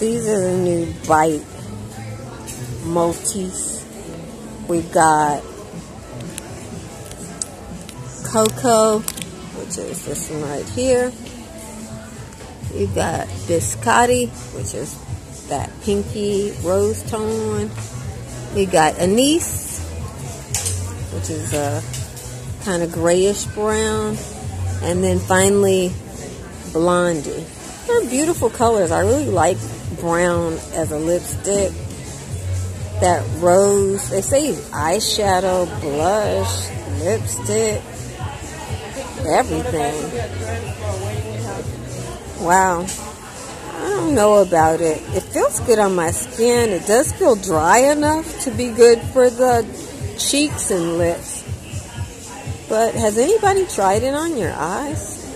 These are the new Bite Multis. We've got Cocoa, which is this one right here. We've got Biscotti, which is that pinky rose tone. We got Anise, which is a kind of grayish brown. And then finally, Blondie. They're beautiful colors. I really like brown as a lipstick. That rose, they say eyeshadow, blush, lipstick, everything. Wow. I don't know about it. It feels good on my skin. It does feel dry enough to be good for the cheeks and lips. But has anybody tried it on your eyes?